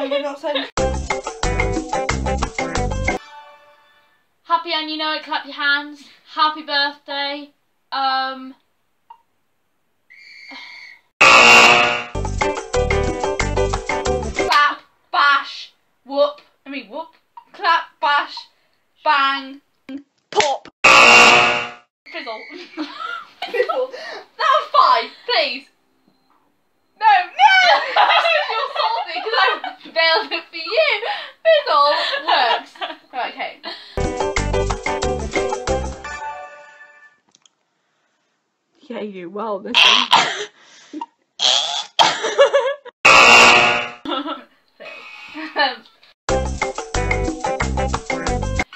We're not saying. Happy and you know it, clap your hands. Happy birthday. Um Clap, bash, whoop. I mean whoop. Clap, bash, bang, pop. Fizzle. Fizzle. That was five, please. No, no! You're salty because Failed it for you. Fizzle works. Right, okay. Yeah, you well this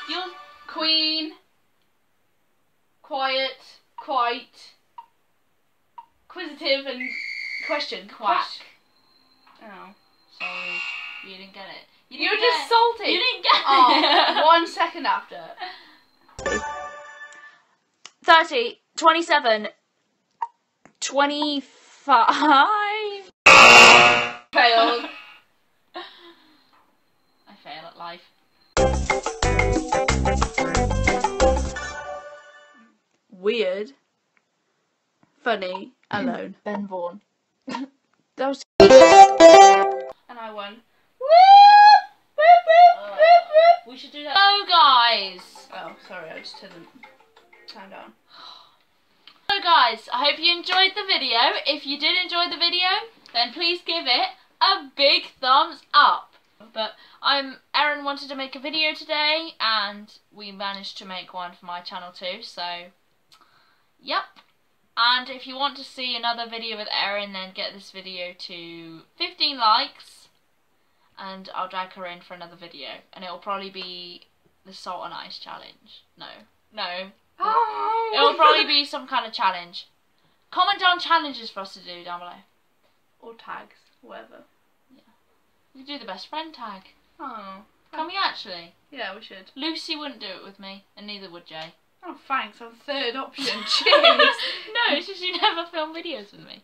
You're queen, quiet, quite, quizzitive, and question. Quack. Oh. Sorry, you didn't get it. You You're didn't just salty. You didn't get Oh, it. one second after. 30, 27, 25. Failed. I fail at life. Weird. Funny. Alone. Ben Vaughan. That was And I won. Whoop! Whoop, whoop, whoop, whoop. We should do that. So guys. Oh, sorry, I just didn't. Calm down. So guys, I hope you enjoyed the video. If you did enjoy the video, then please give it a big thumbs up. But I'm Erin wanted to make a video today and we managed to make one for my channel too, so yep. And if you want to see another video with Erin then get this video to 15 likes and I'll drag her in for another video and it'll probably be the salt and ice challenge. No. No, Oh. It'll probably be some kind of challenge. Comment down challenges for us to do down below. Or tags, whatever. Yeah. We could do the best friend tag. Oh. Can we actually? Yeah, we should. Lucy wouldn't do it with me, and neither would Jay. Oh, thanks. I'm third option. Cheers. no, it's just you never film videos with me.